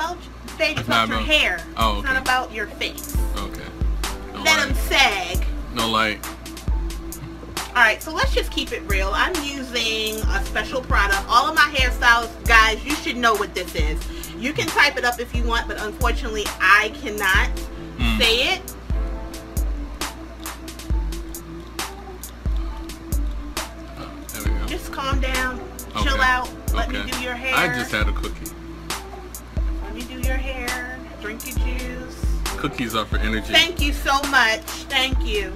about baby, It's about not your hair. Oh, It's not about your face. Okay. No Let them light. sag. No light. Alright, so let's just keep it real. I'm using a special product. All of my hairstyles, guys, you should know what this is. You can type it up if you want, but unfortunately I cannot Mm. say it. Oh, there we go. Just calm down, chill out, let me do your hair. I just had a cookie. Let me do your hair, drink your juice. Cookies are for energy. Thank you so much. Thank you.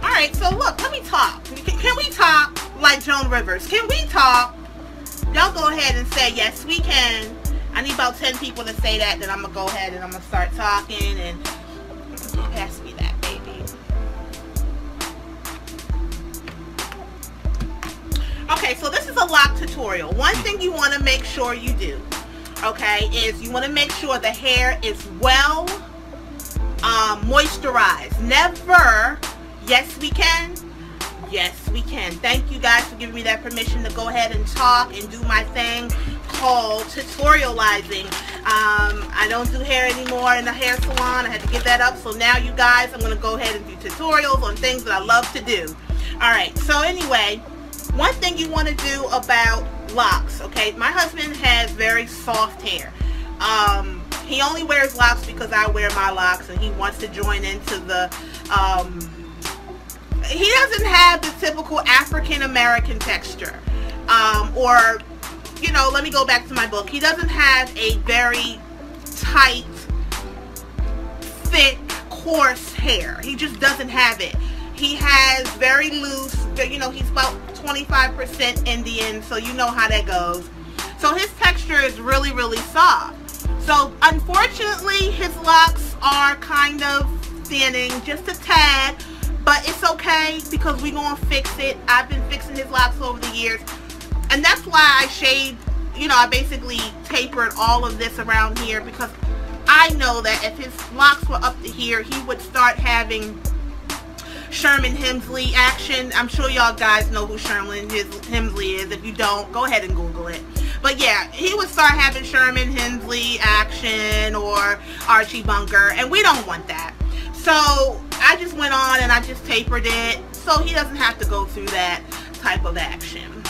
All right, so look, let me talk. Can, can we talk like Joan Rivers? Can we talk? Y'all go ahead and say yes, we can. I need about 10 people to say that, then I'm gonna go ahead and I'm gonna start talking and pass me that, Okay, so this is a lock tutorial. One thing you want to make sure you do, okay, is you want to make sure the hair is well um, moisturized. Never, yes we can, yes we can. Thank you guys for giving me that permission to go ahead and talk and do my thing called tutorializing. Um, I don't do hair anymore in the hair salon. I had to give that up. So now you guys, I'm going to go ahead and do tutorials on things that I love to do. Alright, so anyway, one thing you want to do about locks, okay? My husband has very soft hair. Um, he only wears locks because I wear my locks and he wants to join into the, um, he doesn't have the typical African American texture. Um, or, you know, let me go back to my book. He doesn't have a very tight, thick, coarse hair. He just doesn't have it. He has very loose, you know, he's about 25% Indian, so you know how that goes. So his texture is really, really soft. So unfortunately, his locks are kind of thinning just a tad, but it's okay because we're going to fix it. I've been fixing his locks over the years. And that's why I shaved, you know, I basically tapered all of this around here because I know that if his locks were up to here, he would start having Sherman Hemsley action. I'm sure y'all guys know who Sherman Hemsley is. If you don't, go ahead and Google it. But yeah, he would start having Sherman Hemsley action or Archie Bunker, and we don't want that. So I just went on and I just tapered it so he doesn't have to go through that type of action.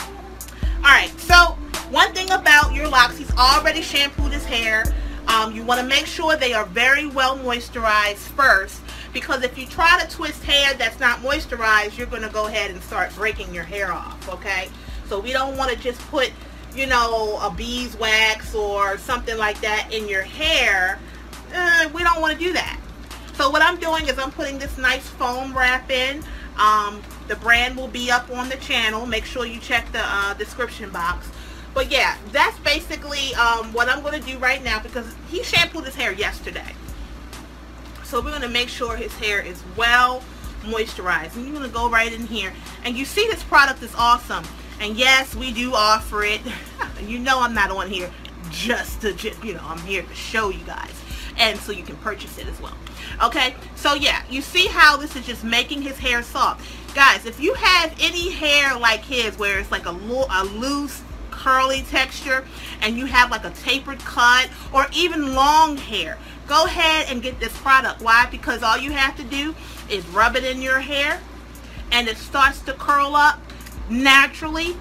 Alright, so one thing about your locks, he's already shampooed his hair. Um, you want to make sure they are very well moisturized first because if you try to twist hair that's not moisturized, you're going to go ahead and start breaking your hair off, okay? So we don't want to just put, you know, a beeswax or something like that in your hair. Uh, we don't want to do that. So what I'm doing is I'm putting this nice foam wrap in. Um, the brand will be up on the channel. Make sure you check the uh, description box. But yeah, that's basically um, what I'm going to do right now because he shampooed his hair yesterday. So we're going to make sure his hair is well moisturized. And you're going to go right in here. And you see this product is awesome. And yes, we do offer it. you know I'm not on here just to, you know, I'm here to show you guys. And so you can purchase it as well. Okay, so yeah, you see how this is just making his hair soft. Guys, if you have any hair like his where it's like a, lo- a loose curly texture and you have like a tapered cut or even long hair, go ahead and get this product. Why? Because all you have to do is rub it in your hair and it starts to curl up naturally.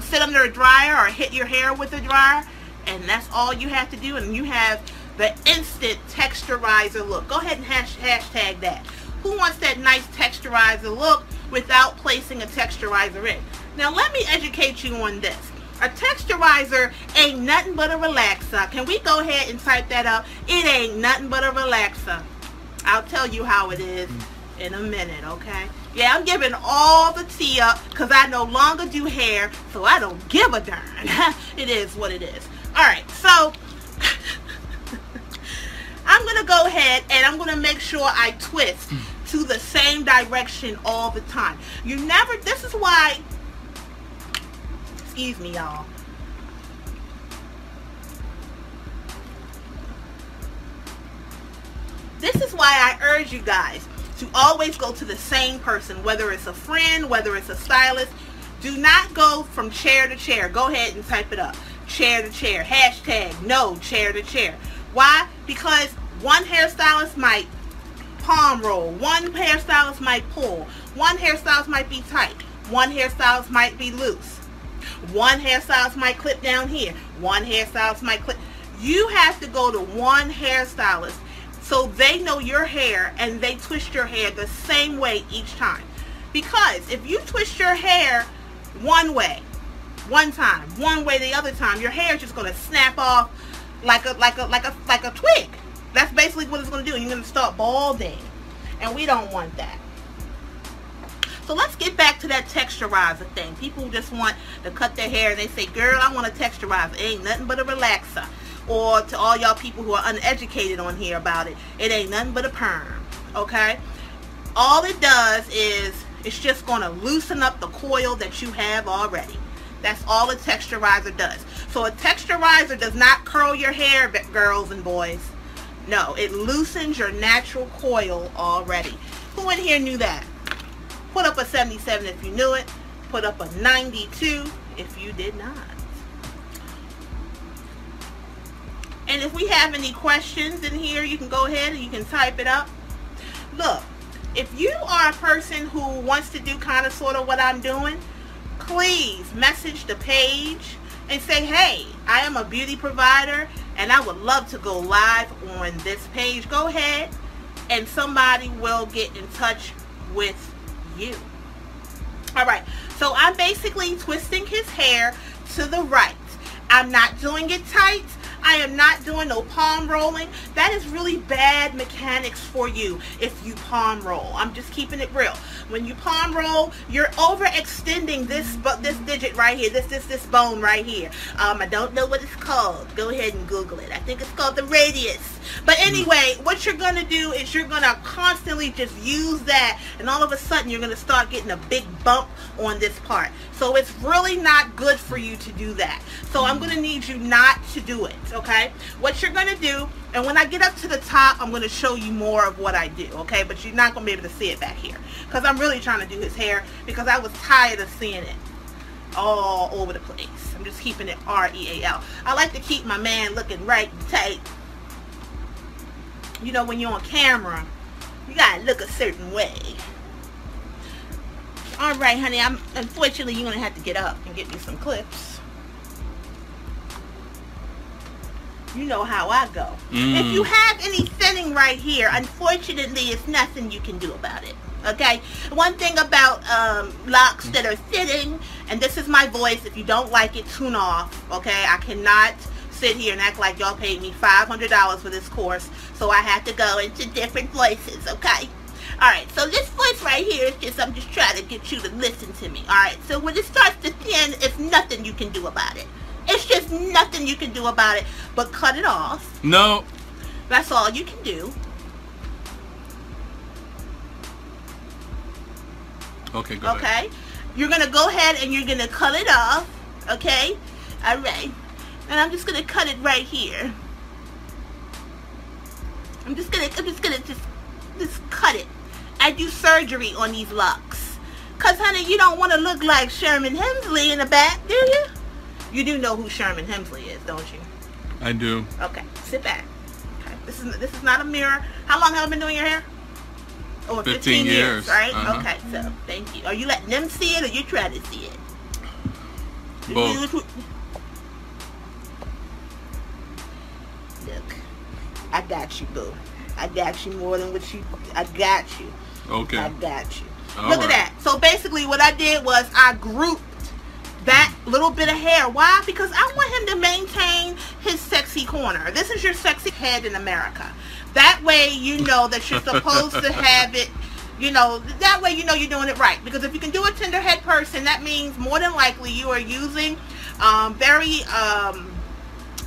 Sit under a dryer or hit your hair with a dryer and that's all you have to do and you have the instant texturizer look. Go ahead and hash, hashtag that. Who wants that nice texturizer look without placing a texturizer in? Now let me educate you on this. A texturizer ain't nothing but a relaxer. Can we go ahead and type that up? It ain't nothing but a relaxer. I'll tell you how it is in a minute, okay? Yeah, I'm giving all the tea up because I no longer do hair, so I don't give a darn. it is what it is. Alright, so I'm going to go ahead and I'm going to make sure I twist to the same direction all the time. You never, this is why, excuse me y'all. This is why I urge you guys to always go to the same person, whether it's a friend, whether it's a stylist. Do not go from chair to chair. Go ahead and type it up. Chair to chair. Hashtag no chair to chair. Why? Because one hairstylist might palm roll. One hairstylist might pull. One hairstylist might be tight. One hairstylist might be loose. One hairstylist might clip down here. One hairstylist might clip. You have to go to one hairstylist so they know your hair and they twist your hair the same way each time. Because if you twist your hair one way, one time, one way the other time, your hair is just gonna snap off like a like a like a like a twig. That's basically what it's gonna do. And you're gonna start balding. And we don't want that. So let's get back to that texturizer thing. People just want to cut their hair and they say, girl, I want a texturizer. It ain't nothing but a relaxer. Or to all y'all people who are uneducated on here about it, it ain't nothing but a perm. Okay? All it does is it's just going to loosen up the coil that you have already. That's all a texturizer does. So a texturizer does not curl your hair, girls and boys. No, it loosens your natural coil already. Who in here knew that? Put up a 77 if you knew it. Put up a 92 if you did not. And if we have any questions in here, you can go ahead and you can type it up. Look, if you are a person who wants to do kind of sort of what I'm doing, please message the page and say, hey, I am a beauty provider and I would love to go live on this page. Go ahead and somebody will get in touch with you. All right, so I'm basically twisting his hair to the right. I'm not doing it tight. I am not doing no palm rolling. That is really bad mechanics for you if you palm roll. I'm just keeping it real. When you palm roll, you're overextending this this digit right here, this this this bone right here. Um, I don't know what it's called. Go ahead and Google it. I think it's called the radius. But anyway, what you're gonna do is you're gonna constantly just use that, and all of a sudden you're gonna start getting a big bump on this part. So it's really not good for you to do that. So I'm gonna need you not to do it okay? What you're gonna do, and when I get up to the top, I'm gonna show you more of what I do, okay? But you're not gonna be able to see it back here. Because I'm really trying to do his hair because I was tired of seeing it all over the place. I'm just keeping it R-E-A-L. I like to keep my man looking right and tight. You know, when you're on camera, you gotta look a certain way. All right, honey, I'm unfortunately you're gonna have to get up and get me some clips. You know how I go. Mm. If you have any thinning right here, unfortunately, it's nothing you can do about it. Okay? One thing about um, locks that are thinning, and this is my voice, if you don't like it, tune off. Okay? I cannot sit here and act like y'all paid me $500 for this course, so I have to go into different voices. Okay? Alright, so this voice right here is just, I'm just trying to get you to listen to me. Alright, so when it starts to thin, it's nothing you can do about it. It's just nothing you can do about it but cut it off. No. That's all you can do. Okay, go Okay. Ahead. You're going to go ahead and you're going to cut it off. Okay? All right. And I'm just going to cut it right here. I'm just going to I'm just going to just just cut it. I do surgery on these locks. Cuz honey, you don't want to look like Sherman Hemsley in the back, do you? You do know who Sherman Hemsley is, don't you? I do. Okay, sit back. Okay, this is this is not a mirror. How long have I been doing your hair? Over 15, 15 years, years, right? Uh -huh. Okay, so thank you. Are you letting them see it, or you trying to see it? Both. Look, I got you, boo. I got you more than what you. I got you. Okay. I got you. All Look right. at that. So basically, what I did was I grouped that little bit of hair. Why? Because I want him to maintain his sexy corner. This is your sexy head in America. That way you know that you're supposed to have it, you know, that way you know you're doing it right. Because if you can do a tender head person, that means more than likely you are using um, very um,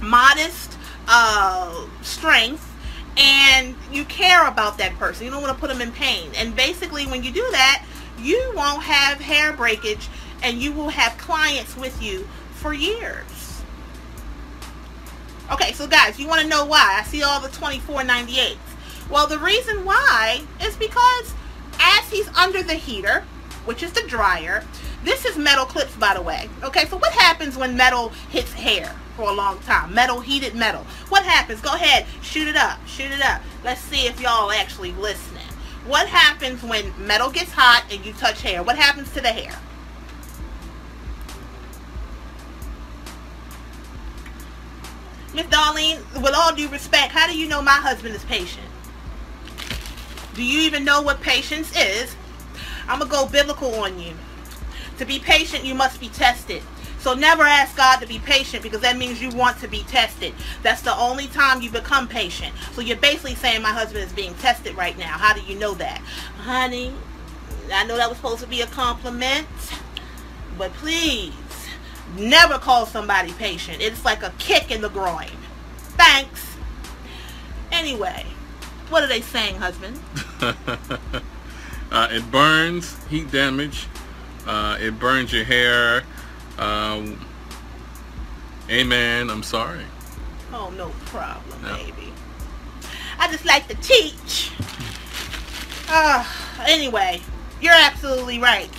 modest uh, strength and you care about that person. You don't want to put them in pain. And basically when you do that, you won't have hair breakage and you will have clients with you for years. Okay, so guys, you want to know why? I see all the 24.98. Well, the reason why is because as he's under the heater, which is the dryer, This is metal clips, by the way. Okay, so what happens when metal hits hair for a long time? Metal, heated metal. What happens? Go ahead, shoot it up, shoot it up. Let's see if y'all actually listening. What happens when metal gets hot and you touch hair? What happens to the hair? Miss Darlene, with all due respect, how do you know my husband is patient? Do you even know what patience is? I'm going to go biblical on you. To be patient, you must be tested. So never ask God to be patient because that means you want to be tested. That's the only time you become patient. So you're basically saying my husband is being tested right now. How do you know that? Honey, I know that was supposed to be a compliment, but please Never call somebody patient. It's like a kick in the groin. Thanks. Anyway, what are they saying, husband? uh, it burns, heat damage. Uh, it burns your hair. Um, amen. I'm sorry. Oh, no problem, no. baby. I just like to teach. Uh, anyway, you're absolutely right.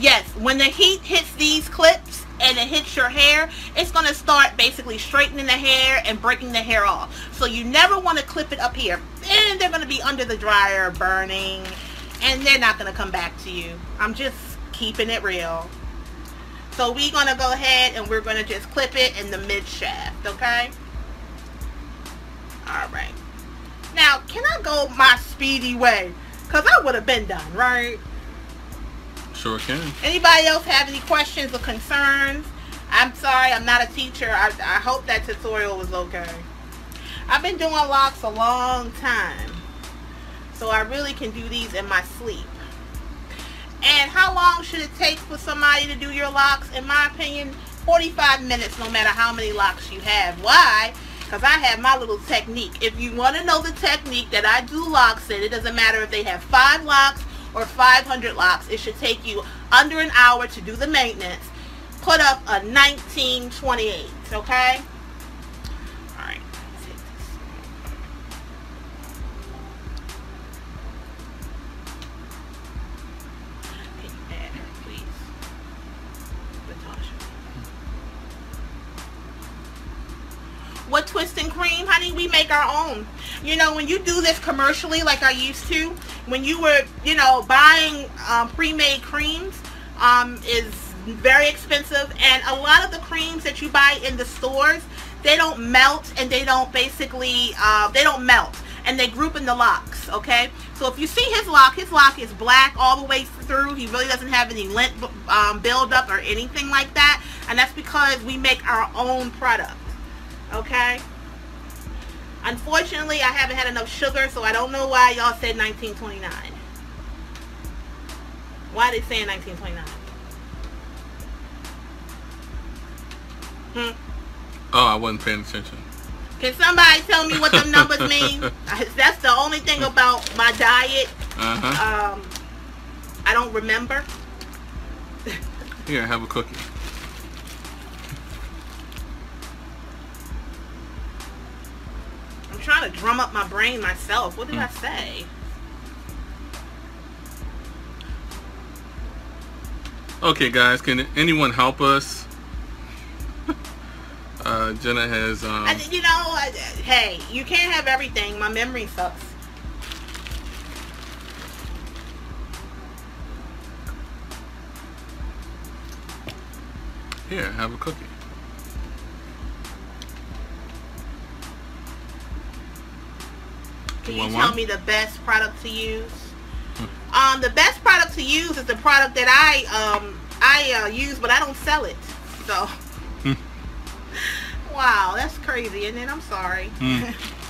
Yes, when the heat hits these clips, and it hits your hair, it's going to start basically straightening the hair and breaking the hair off. So you never want to clip it up here. And they're going to be under the dryer burning and they're not going to come back to you. I'm just keeping it real. So we're going to go ahead and we're going to just clip it in the mid shaft, okay? Alright. Now, can I go my speedy way? Because I would have been done, right? Sure can. Anybody else have any questions or concerns? I'm sorry, I'm not a teacher. I, I hope that tutorial was okay. I've been doing locks a long time. So I really can do these in my sleep. And how long should it take for somebody to do your locks? In my opinion, 45 minutes no matter how many locks you have. Why? Because I have my little technique. If you want to know the technique that I do locks in, it doesn't matter if they have five locks or 500 locks. It should take you under an hour to do the maintenance. Put up a 1928, okay? Twist and cream, honey? We make our own. You know, when you do this commercially like I used to, when you were, you know, buying um, pre-made creams um, is very expensive. And a lot of the creams that you buy in the stores, they don't melt and they don't basically, uh, they don't melt. And they group in the locks, okay? So if you see his lock, his lock is black all the way through. He really doesn't have any lint um, buildup or anything like that. And that's because we make our own product, okay? Unfortunately, I haven't had enough sugar, so I don't know why y'all said 1929. Why are they saying 1929? Hmm? Oh, I wasn't paying attention. Can somebody tell me what the numbers mean? That's the only thing about my diet. Uh-huh. Um, I don't remember. Here, have a cookie. Trying to drum up my brain myself. What did. I say? Okay, guys, can anyone help us? uh, Jenna has. Um... I, you know, I, hey, you can't have everything. My memory sucks. Here, have a cookie. Can you tell me the best product to use? Hmm. Um, the best product to use is the product that I um I uh, use, but I don't sell it. So. Hmm. wow, that's crazy, and then I'm sorry. Hmm.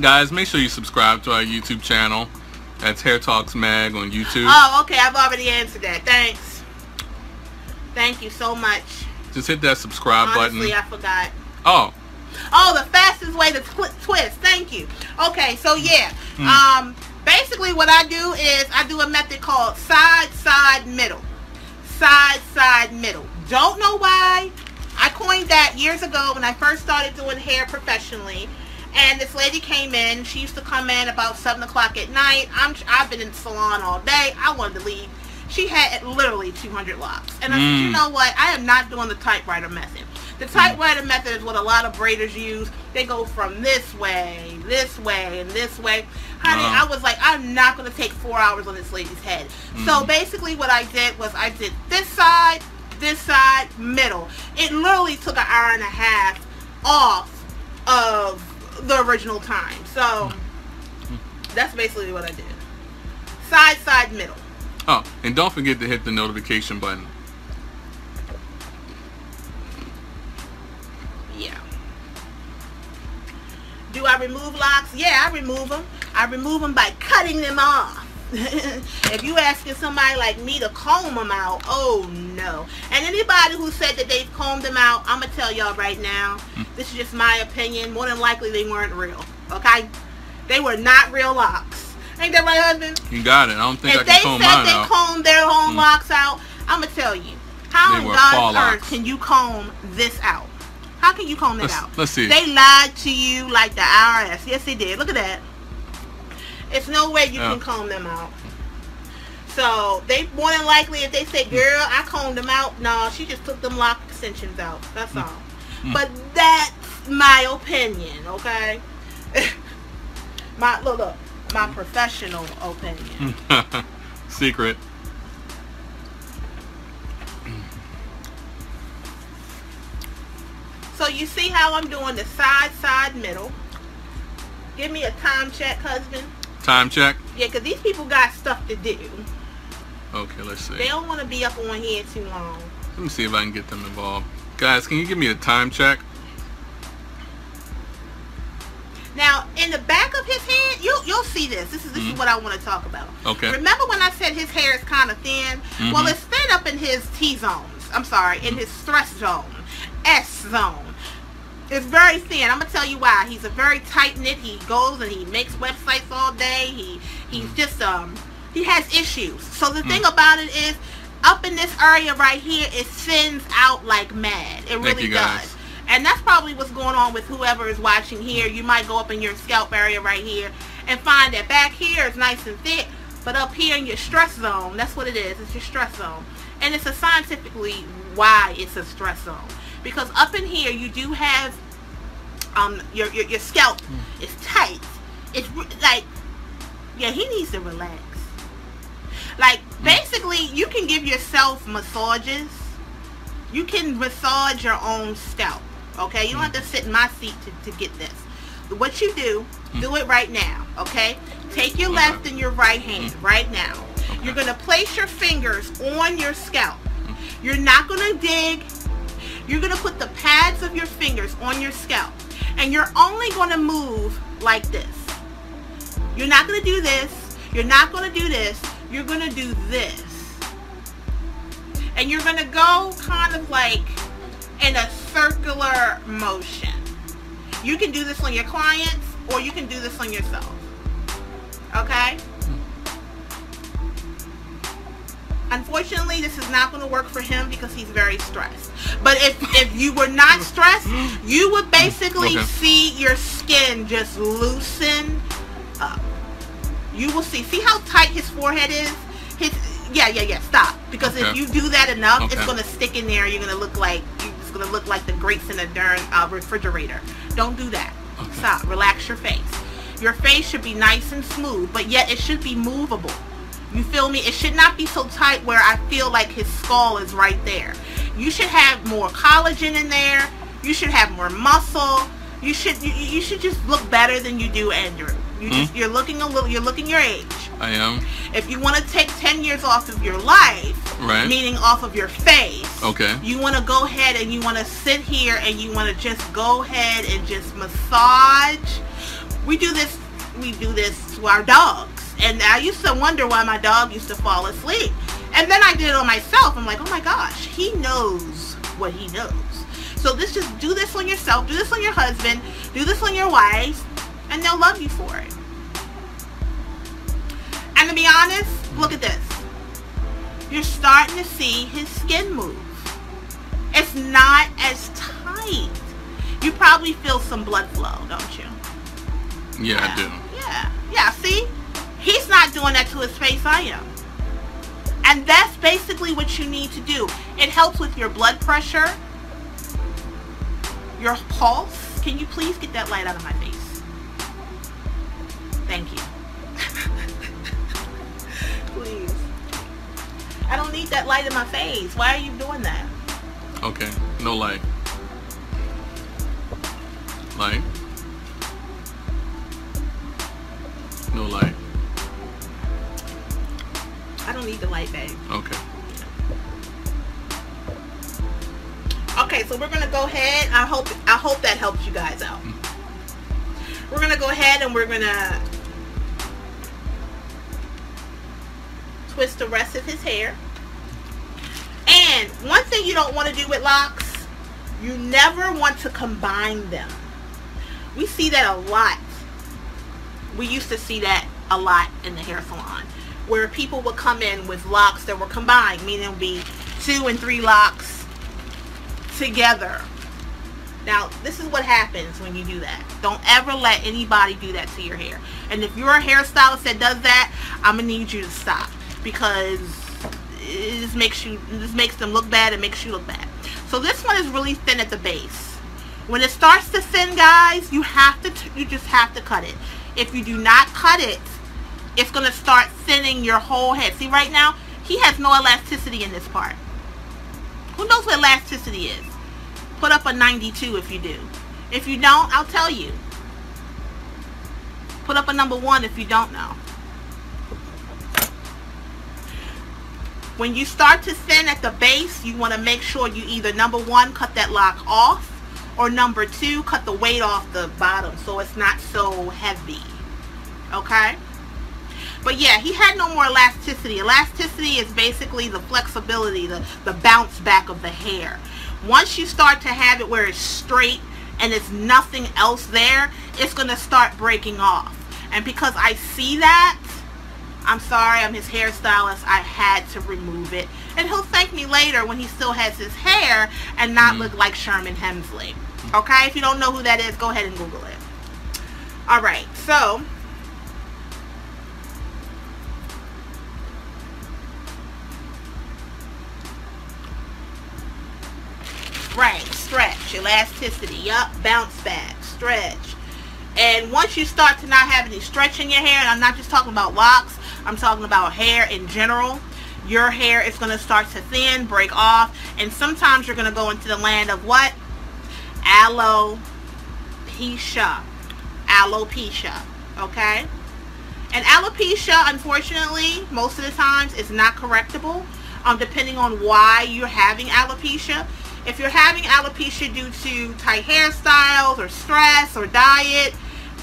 Guys, make sure you subscribe to our YouTube channel. That's Hair Talks Mag on YouTube. Oh, okay. I've already answered that. Thanks. Thank you so much. Just hit that subscribe Honestly, button. I forgot. Oh, Oh, the fastest way to twist. Thank you. Okay, so yeah. Mm. Um, basically what I do is I do a method called side, side, middle. Side, side, middle. Don't know why. I coined that years ago when I first started doing hair professionally. And this lady came in. She used to come in about seven o'clock at night. I'm I've been in the salon all day. I wanted to leave. She had literally 200 locks, and I said, you Mm. know what? I am not doing the typewriter method. The typewriter method is what a lot of braiders use. They go from this way, this way, and this way. Honey. I was like, I'm not going to take four hours on this lady's head. So Mhm. basically what I did was I did this side, this side, middle. It literally took an hour and a half off of the original time. So that's basically what I did. Side, side, middle. Oh, and don't forget to hit the notification button. Do I remove locks? Yeah, I remove them. I remove them by cutting them off. if you asking somebody like me to comb them out, oh no. And anybody who said that they've combed them out, I'm gonna tell y'all right now, this is just my opinion. More than likely, they weren't real. Okay, they were not real locks. Ain't that right, husband? You got it. I don't think if I they can comb said mine they out. combed their own Mm. locks out, I'm gonna tell you, how They in God's earth locks. can you comb this out? How can you comb that Let's- out? let's see. They lied to you like the IRS. Yes, they did. Look at that. It's no way you Yeah. can comb them out. So they more than likely, if they say, "Girl, I combed them out," no, she just took them lock extensions out. That's Mm. all. But that's my opinion, okay? my look, look, my professional opinion. Secret. So you see how I'm doing the side, side, middle. Give me a time check, husband. Time check. Yeah, 'cause these people got stuff to do. Okay, let's see. They don't want to be up on here too long. Let me see if I can get them involved. Guys, can you give me a time check? Now, in the back of his head, you you'll see this. This is this Mhm. is what I want to talk about. Okay. Remember when I said his hair is kind of thin? Well, Mhm. it's thin up in his T zones. I'm sorry, in his stress zone, S zone. It's very thin. I'm gonna tell you why. He's a very tight knit. He goes and he makes websites all day. He he's just um he has issues. So the thing about it is, up in this area right here, it thins out like mad. It really does. And that's probably what's going on with whoever is watching here. You might go up in your scalp area right here and find that back here is nice and thick, but up here in your stress zone, that's what it is. It's your stress zone. And it's a scientifically why it's a stress zone. Because up in here you do have um your your, your scalp mm. is tight. It's like yeah, he needs to relax. Like mm. basically you can give yourself massages. You can massage your own scalp. Okay? You don't have mm. to sit in my seat to, to get this. What you do, do it right now. Okay? Take your left and your right hand right now. You're going to place your fingers on your scalp. You're not going to dig. You're going to put the pads of your fingers on your scalp. And you're only going to move like this. You're not going to do this. You're not going to do this. You're going to do this. And you're going to go kind of like in a circular motion. You can do this on your clients or you can do this on yourself. Okay? Unfortunately, this is not going to work for him because he's very stressed. But if, if you were not stressed, you would basically Okay. see your skin just loosen up. You will see. See how tight his forehead is? His yeah, yeah, yeah. Stop. Because if you do that enough, it's going to stick in there. You're going to look like it's going to look like the grates in a darn uh, refrigerator. Don't do that. Okay. Stop. Relax your face. Your face should be nice and smooth, but yet it should be movable. You feel me? It should not be so tight where I feel like his skull is right there. You should have more collagen in there. You should have more muscle. You should you, you should just look better than you do, Andrew. You just hmm? you're looking a little you're looking your age. I am. If you want to take 10 years off of your life, Right. meaning off of your face, Okay. you want to go ahead and you want to sit here and you want to just go ahead and just massage. We do this we do this to our dogs. And I used to wonder why my dog used to fall asleep. And then I did it on myself. I'm like, "Oh my gosh, he knows what he knows." So this just do this on yourself, do this on your husband, do this on your wife, and they'll love you for it. And to be honest, look at this. You're starting to see his skin move. It's not as tight. You probably feel some blood flow, don't you? Yeah, I do. Yeah, yeah. See, he's not doing that to his face. I am. And that's basically what you need to do. It helps with your blood pressure, your pulse. Can you please get that light out of my face? Thank you. please. I don't need that light in my face. Why are you doing that? Okay, no light. Light. No light. I don't need the light, babe. Okay. Okay, so we're gonna go ahead. I hope I hope that helps you guys out. Hmm. We're gonna go ahead and we're gonna twist the rest of his hair. And one thing you don't want to do with locks, you never want to combine them. We see that a lot. We used to see that a lot in the hair salon where people would come in with locks that were combined, meaning it would be two and three locks together. Now, this is what happens when you do that. Don't ever let anybody do that to your hair. And if you're a hairstylist that does that, I'm gonna need you to stop because it just makes you this makes them look bad and makes you look bad. So this one is really thin at the base. When it starts to thin, guys, you have to you just have to cut it. If you do not cut it, it's going to start thinning your whole head. See right now, he has no elasticity in this part. Who knows what elasticity is? Put up a 92 if you do. If you don't, I'll tell you. Put up a number one if you don't know. When you start to thin at the base, you want to make sure you either number one, cut that lock off, or number two, cut the weight off the bottom so it's not so heavy. Okay? But yeah, he had no more elasticity. Elasticity is basically the flexibility, the, the bounce back of the hair. Once you start to have it where it's straight and there's nothing else there, it's going to start breaking off. And because I see that, I'm sorry, I'm his hairstylist. I had to remove it. And he'll thank me later when he still has his hair and not mm. look like Sherman Hemsley. Okay? If you don't know who that is, go ahead and Google it. Alright, so Right, stretch, elasticity, yup, bounce back, stretch. And once you start to not have any stretch in your hair, and I'm not just talking about locks, I'm talking about hair in general, your hair is going to start to thin, break off, and sometimes you're going to go into the land of what? Alopecia. Alopecia, okay? And alopecia, unfortunately, most of the times is not correctable, um, depending on why you're having alopecia. If you're having alopecia due to tight hairstyles or stress or diet,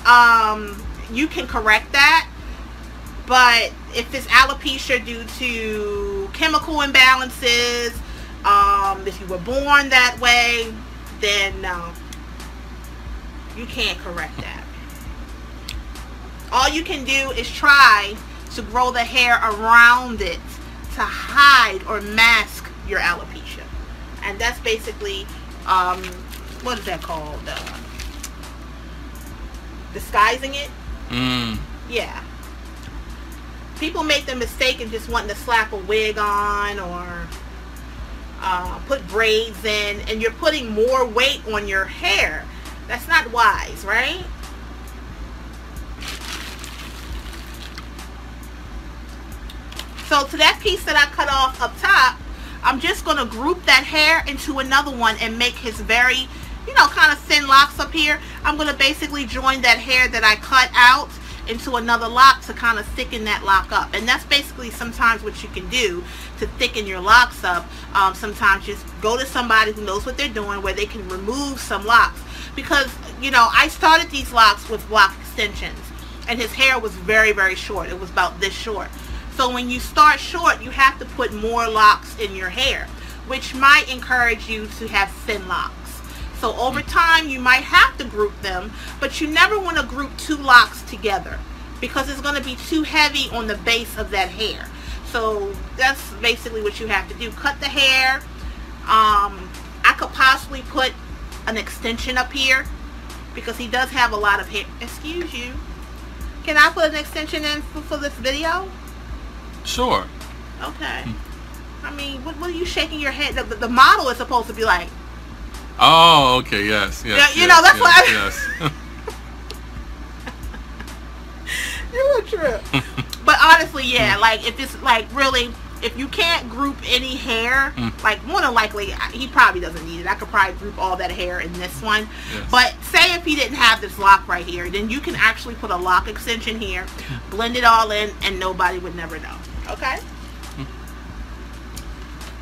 um, you can correct that. But if it's alopecia due to chemical imbalances, um, if you were born that way, then no, you can't correct that. All you can do is try to grow the hair around it to hide or mask your alopecia and that's basically um, what is that called? Uh, disguising it. Mm. Yeah. People make the mistake of just wanting to slap a wig on or uh, put braids in, and you're putting more weight on your hair. That's not wise, right? So to that piece that I cut off up top, I'm just going to group that hair into another one and make his very, you know, kind of thin locks up here. I'm going to basically join that hair that I cut out into another lock to kind of thicken that lock up. And that's basically sometimes what you can do to thicken your locks up. Um, sometimes just go to somebody who knows what they're doing where they can remove some locks. Because, you know, I started these locks with lock extensions. And his hair was very, very short. It was about this short. So when you start short, you have to put more locks in your hair, which might encourage you to have thin locks. So over time, you might have to group them, but you never want to group two locks together because it's going to be too heavy on the base of that hair. So that's basically what you have to do. Cut the hair. Um, I could possibly put an extension up here because he does have a lot of hair. Excuse you. Can I put an extension in for, for this video? Sure. Okay. I mean, what, what are you shaking your head? The, the, model is supposed to be like, Oh, okay. Yes. Yes. Yeah, you yes, know, that's yes, what yes. You're a trip. but honestly, yeah, like if it's like really, if you can't group any hair, Mm. like more than likely he probably doesn't need it. I could probably group all that hair in this one. Yes. But say if he didn't have this lock right here, then you can actually put a lock extension here, blend it all in, and nobody would never know. Okay.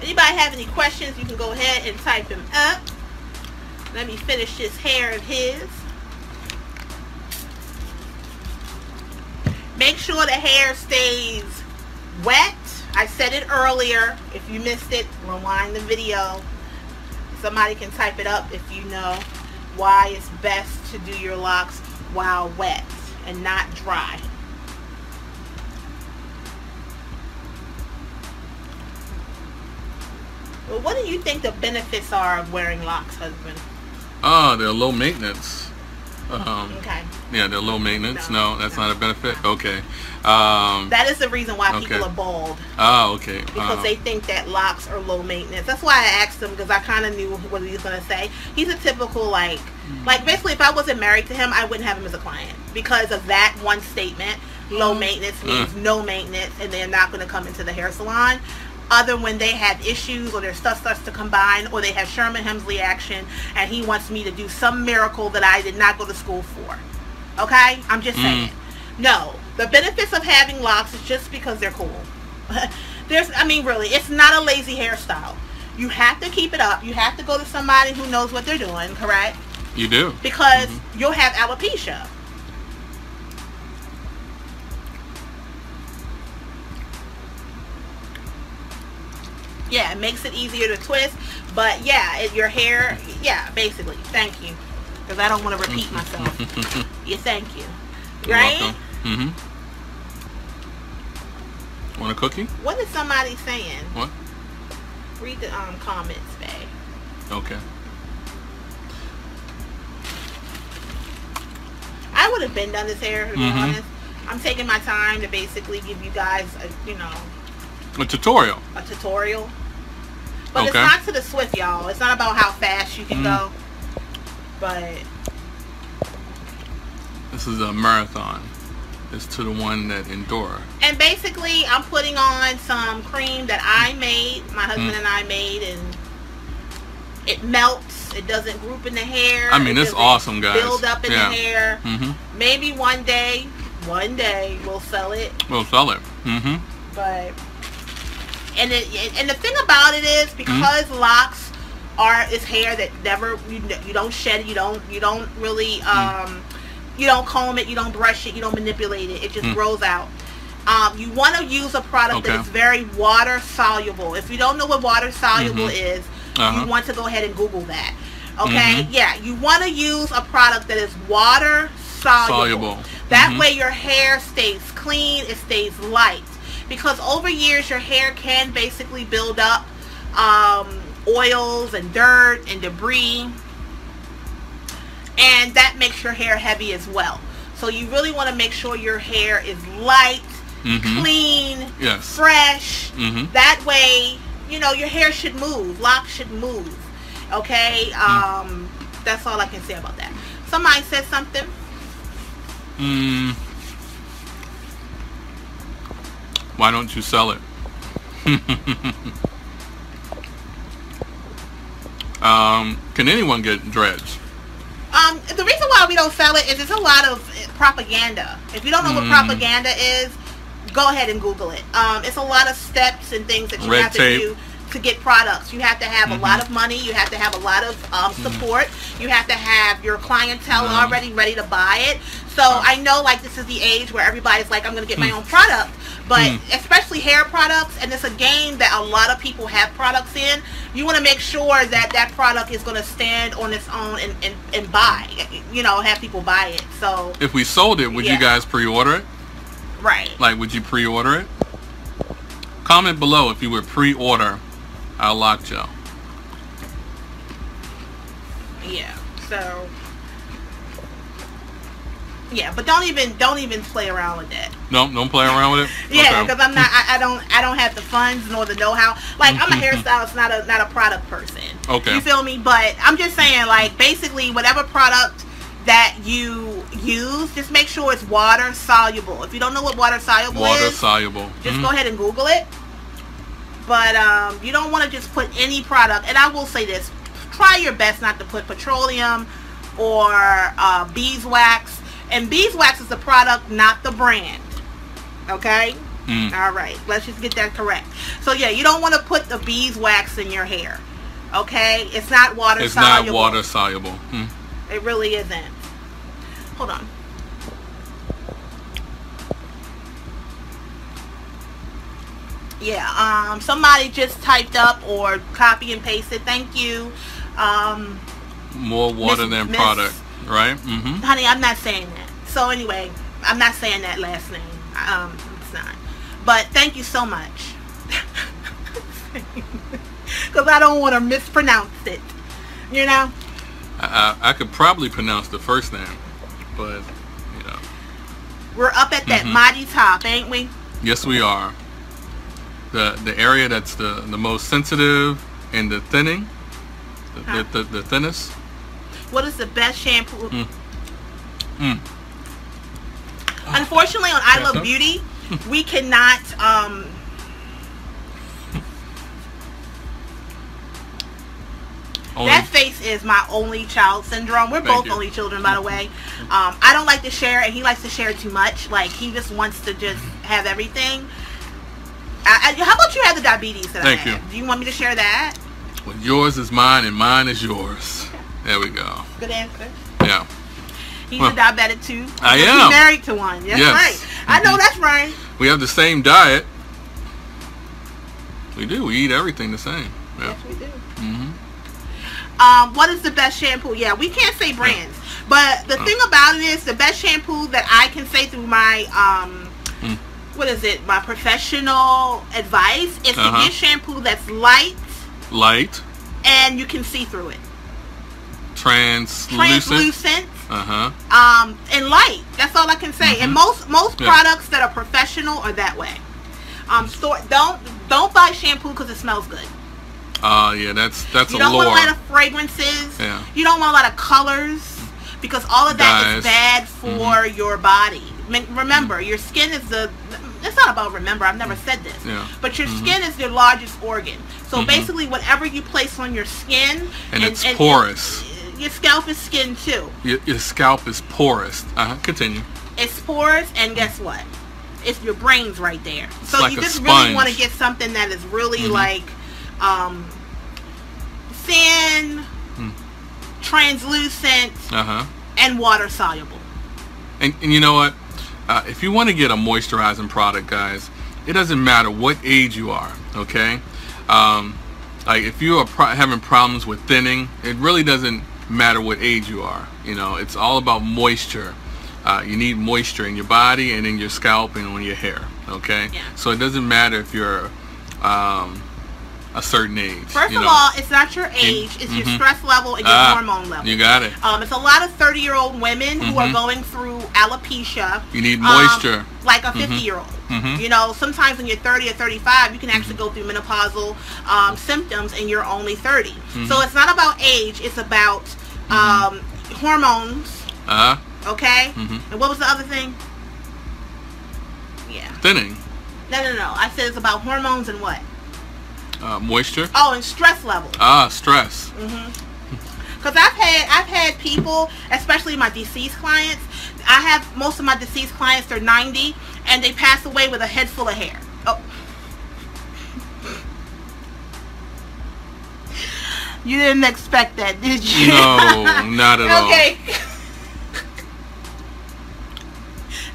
Anybody have any questions? You can go ahead and type them up. Let me finish this hair of his. Make sure the hair stays wet. I said it earlier. If you missed it, rewind the video. Somebody can type it up if you know why it's best to do your locks while wet and not dry. Well, what do you think the benefits are of wearing locks, husband? Oh, they're low maintenance. Um, Okay. yeah, they're low maintenance. No, No, that's no, not a benefit. Okay. Um, That is the reason why Okay. people are bald. oh, okay. because Uh, they think that locks are low maintenance. That's why I asked him because I kind of knew what he was gonna say. He's a typical like, like basically, if I wasn't married to him, I wouldn't have him as a client because of that one statement. Low maintenance means no maintenance, and they're not gonna come into the hair salon. Other when they have issues or their stuff starts to combine or they have Sherman Hemsley action and he wants me to do some miracle that I did not go to school for. Okay? I'm just Mm. saying. No. The benefits of having locks is just because they're cool. There's I mean really, it's not a lazy hairstyle. You have to keep it up. You have to go to somebody who knows what they're doing, correct? you do. Because you'll have alopecia. Yeah, it makes it easier to twist, but yeah, it, your hair, yeah, basically. Thank you, because I don't want to repeat myself. yeah, thank you. You're right? Mm-hmm. Want a cookie? What is somebody saying? What? Read the um comments, babe. Okay. I would have been done this hair, to be Mhm. honest. I'm taking my time to basically give you guys, a, you know, A tutorial. a tutorial. But it's not to the swift, y'all. It's not about how fast you can Mhm. go. But This is a marathon. It's to the one that endure. and basically, I'm putting on some cream that I made, my husband Mm. and I made, and it melts. It doesn't group in the hair. I mean, it it's awesome, guys. Build up in Yeah. the hair. Mm-hmm. Maybe one day, one day we'll sell it. We'll sell it. Mm-hmm. but and it, and the thing about it is Mm-hmm. because locks are is hair that never you, you don't shed it, you don't you don't really Mm. um you don't comb it you don't brush it you don't manipulate it it just Mm. grows out um, you want to use a product that Okay. is very water soluble if you don't know what water soluble Mhm. is Uh-huh. you want to go ahead and google that okay Mhm. yeah you want to use a product that is water soluble, Soluble. that Mhm. way your hair stays clean it stays light because over years your hair can basically build up um, oils and dirt and debris and that makes your hair heavy as well so you really want to make sure your hair is light Mhm. clean Yes. fresh Mhm. that way you know your hair should move locks should move okay um that's all i can say about that somebody said something Mm. Why don't you sell it? um, can anyone get dreads? Um, the reason why we don't sell it is it's a lot of eh, propaganda. If you don't know what Mm. propaganda is, go ahead and Google it. Um, it's a lot of steps and things that you Red have tape. to do to get products. You have to have Mhm. a lot of money. You have to have a lot of um, support. You have to have your clientele Mhm. already ready to buy it. So Uh. I know like this is the age where everybody's like, I'm going to get my own product. But Mm. especially hair products, and it's a game that a lot of people have products in. You want to make sure that that product is going to stand on its own and, and, and buy, you know, have people buy it. So, If we sold it, would Yeah. you guys pre-order it? right. Like, would you pre-order it? Comment below if you would pre-order our lock gel. Yeah. So, Yeah, but don't even don't even play around with that. No, don't play around with it. Yeah, Okay. because I'm not. I, I don't. I don't have the funds nor the know-how. Like I'm a hairstylist, not a not a product person. Okay. You feel me? But I'm just saying, like basically, whatever product that you use, just make sure it's water soluble. If you don't know what water soluble Water is, soluble. just Mhm. go ahead and Google it. But um, you don't want to just put any product. And I will say this: try your best not to put petroleum or uh, beeswax. And beeswax is the product, not the brand. Okay. Mm. All right, let's just get that correct. So yeah, you don't want to put the beeswax in your hair. Okay, it's not water It's soluble. It's not water soluble. Mm. It really isn't. Hold on. Yeah, um, somebody just typed up or copy and pasted. Thank you. Um, More water Miss- than Miss- product, right? Mm-hmm. honey, I'm not saying that. So anyway, I'm not saying that last name. Um, it's not. But thank you so much. Because I don't want to mispronounce it. You know? I, I, I could probably pronounce the first name, but you know, We're up at that Mhm. mighty top, ain't we? yes, we are. The the area that's the the most sensitive and the thinning, the, Huh. the, the, the thinnest. What is the best shampoo? Mm. Mm. Unfortunately, on I Love? Beauty, we cannot. Um, that face is my only child syndrome. We're Thank both you. only children, by the way. Um, I don't like to share, and he likes to share too much. Like he just wants to just have everything. I, I, how about you have the diabetes that Thank I you. have? Do you want me to share that? well, yours is mine and mine is yours. There we go. Good answer. Yeah. He's Well, a diabetic too. I He's am. married to one. That's Yes. right. I know that's right. We have the same diet. We do. We eat everything the same. Yeah. Yes, we do. hmm Um, what is the best shampoo? Yeah, we can't say brands, but the Oh. thing about it is the best shampoo that I can say through my um, Mm. what is it? My professional advice is Uh-huh. to get shampoo that's light Light, and you can see through it, translucent. translucent, Uh huh. um, and light. That's all I can say. And Mhm. most most Yeah. products that are professional are that way. Um, store don't don't buy shampoo because it smells good. Uh, yeah, that's that's You a don't want a lot of fragrances. Yeah. You don't want a lot of colors because all of that is bad for your body. Me- Remember, your skin is the. It's not about remember. I've never said this. Yeah. But your Mhm. skin is your largest organ. So Mhm. basically, whatever you place on your skin, And it's porous. Your scalp is skin too. Your, your scalp is porous. Uh huh. Continue. It's porous, and guess what? It's your brains right there. so like you just really want to get something that is really Mhm. like um, thin, Mm. translucent, Uh huh. and water soluble. And, and you know what? Uh, if you want to get a moisturizing product, guys, it doesn't matter what age you are. Okay. Um, like if you are pro- having problems with thinning, it really doesn't matter what age you are. You know, it's all about moisture. Uh, you need moisture in your body and in your scalp and on your hair. Okay. Yeah. So it doesn't matter if you're um, a certain age. First of know. all, it's not your age; it's your mhm. stress level and your Ah, hormone level. You got it. Um, it's a lot of 30-year-old women who are Mhm. going through alopecia. You need um, moisture. like a Mhm. 50-year-old. Mhm. You know, sometimes when you're 30 or 35, you can actually Mm-hmm. go through menopausal um, symptoms and you're only 30. So it's not about age; it's about Mm-hmm. Um, hormones. Uh, Okay. Mhm. And what was the other thing? Yeah. thinning. No, no, no. I said it's about hormones and what? Uh, moisture. Oh, and stress levels. Ah, stress. Mhm. Because I've had I've had people, especially my deceased clients. I have most of my deceased clients. They're 90, and they pass away with a head full of hair. Oh. You didn't expect that, did you? No, not at all. Okay.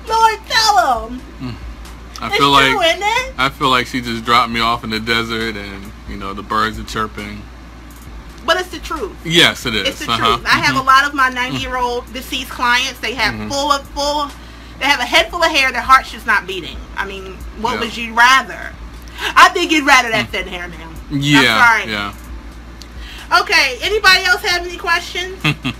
Lord, tell them. I It's feel like? I feel like she just dropped me off in the desert, and you know the birds are chirping. But it's the truth. Yes, it is. It's the uh-huh. truth. I have a Mhm. lot of my 90 year old deceased clients. They have Mhm. full of full. They have a head full of hair. Their heart's just not beating. I mean, what Yeah. would you rather? I think you'd rather that thin hair now. Yeah, I'm sorry. yeah. Okay, anybody else have any questions?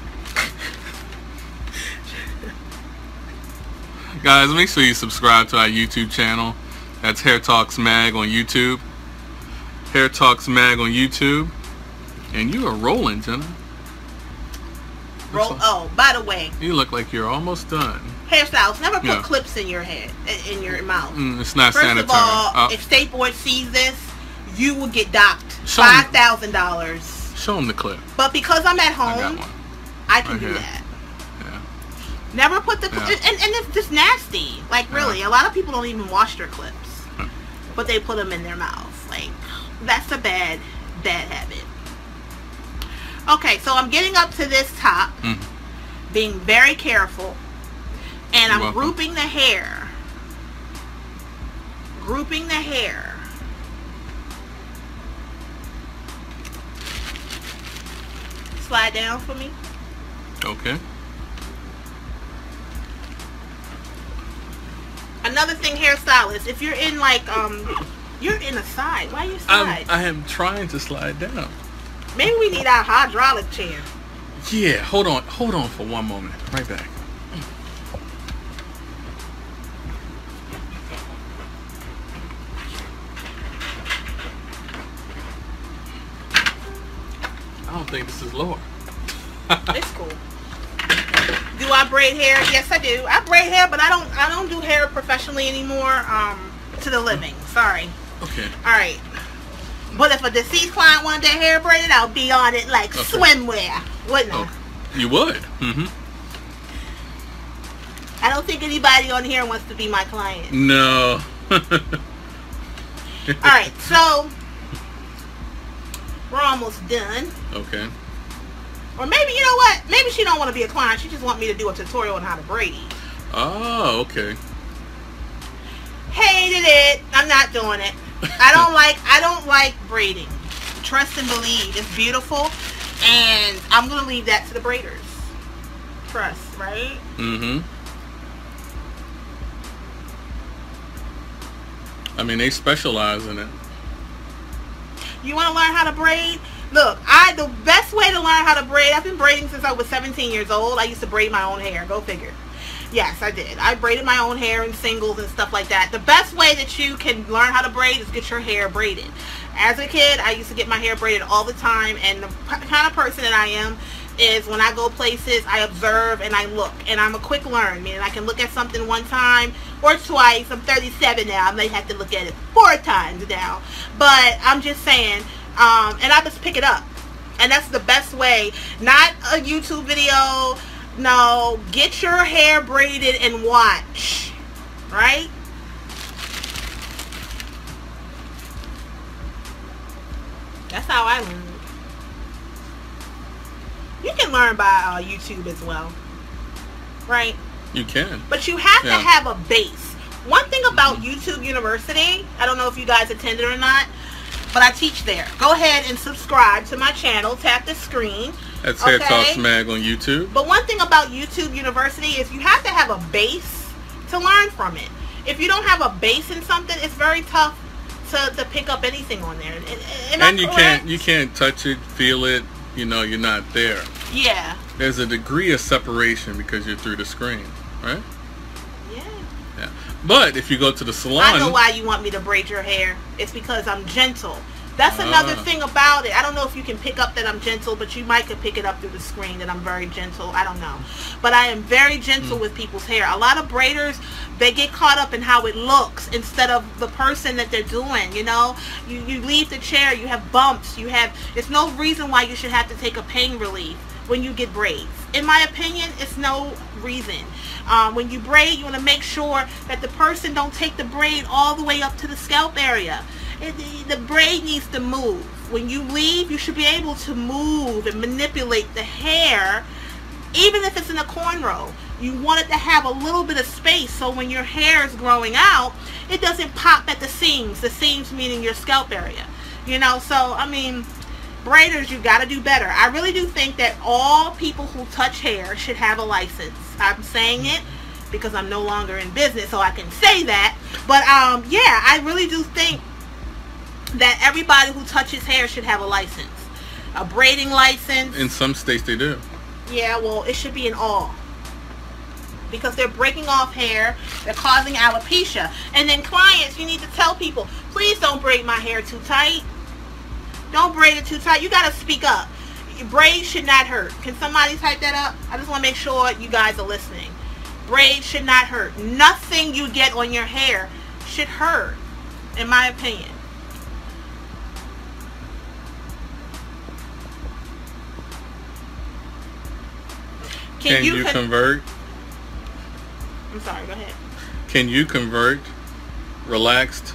Guys, make sure you subscribe to our YouTube channel. That's Hair Talks Mag on YouTube. Hair Talks Mag on YouTube. And you are rolling, Jenna. Roll, oh, by the way. You look like you're almost done. Hairstyles, never put yeah. clips in your head, in your mouth. Mm, it's not First sanitary. First of all, uh, if State Board sees this, you will get docked $5,000 show them the clip. But because I'm at home, one. I can Right do here. that. Yeah. Never put the Yeah. and, and it's just nasty. Like really, a lot of people don't even wash their clips, but they put them in their mouth. Like that's a bad, bad habit. Okay, so I'm getting up to this top, Mm. being very careful, and You're I'm welcome. grouping the hair. Grouping the hair. Slide down for me. Okay. Another thing, hairstylist, if you're in like um, you're in a side. Why are you I'm, side? I am trying to slide down. Maybe we need our hydraulic chair. Yeah, hold on. Hold on for one moment. Right back. Don't think this is lower. It's cool. Do I braid hair? Yes, I do. I braid hair, but I don't. I don't do hair professionally anymore. Um, to the living. Sorry. Okay. All right. But if a deceased client wanted their hair braided, I'll be on it like Okay. swimwear, wouldn't I? You would. Mm-hmm. I don't think anybody on here wants to be my client. No. All right, so we're almost done. Okay. Or maybe you know what? Maybe she don't want to be a client. She just want me to do a tutorial on how to braid. Oh, okay. Hated it. I'm not doing it. I don't like. I don't like braiding. Trust and believe. It's beautiful, and I'm gonna leave that to the braiders. Trust, right? Mm-hmm. I mean, they specialize in it. You want to learn how to braid? Look, I the best way to learn how to braid. I've been braiding since I was 17 years old. I used to braid my own hair. Go figure. Yes, I did. I braided my own hair in singles and stuff like that. The best way that you can learn how to braid is get your hair braided. As a kid, I used to get my hair braided all the time, and the kind of person that I am is when I go places, I observe and I look, and I'm a quick learn. Meaning, I can look at something one time or twice. I'm 37 now. I may have to look at it four times now, but I'm just saying. Um, and I just pick it up, and that's the best way. Not a YouTube video. No, get your hair braided and watch. Right? That's how I learned. You can learn by uh, YouTube as well. Right? You can. But you have Yeah. to have a base. One thing about YouTube University, I don't know if you guys attended or not, but I teach there. Go ahead and subscribe to my channel. Tap the screen. That's Okay. Talks Mag on YouTube. But one thing about YouTube University is you have to have a base to learn from it. If you don't have a base in something, it's very tough to, to pick up anything on there. Am And you can't you can't touch it, feel it. You know, you're not there. Yeah. There's a degree of separation because you're through the screen, right? Yeah. Yeah. But if you go to the salon, I know why you want me to braid your hair. It's because I'm gentle. That's another ah. thing about it. I don't know if you can pick up that I'm gentle, but you might could pick it up through the screen that I'm very gentle. I don't know. But I am very gentle hmm. with people's hair. A lot of braiders, they get caught up in how it looks instead of the person that they're doing, you know? You you leave the chair, you have bumps, you have there's no reason why you should have to take a pain relief when you get braids. In my opinion, it's no reason. Um, when you braid, you want to make sure that the person don't take the braid all the way up to the scalp area. It, the, the braid needs to move. When you leave, you should be able to move and manipulate the hair, even if it's in a cornrow. You want it to have a little bit of space so when your hair is growing out, it doesn't pop at the seams. The seams meaning your scalp area. You know, so I mean, braiders, you got to do better. I really do think that all people who touch hair should have a license. I'm saying it because I'm no longer in business, so I can say that. But um, yeah, I really do think that everybody who touches hair should have a license, a braiding license. in some states they do. Yeah, well, it should be in all. because they're breaking off hair. They're causing alopecia. And then clients, you need to tell people, please don't braid my hair too tight. Don't braid it too tight. You got to speak up. Braid should not hurt. Can somebody type that up? I just want to make sure you guys are listening. Braid should not hurt. Nothing you get on your hair should hurt, in my opinion. Can, you, con- convert? I'm sorry, go ahead. Can you convert relaxed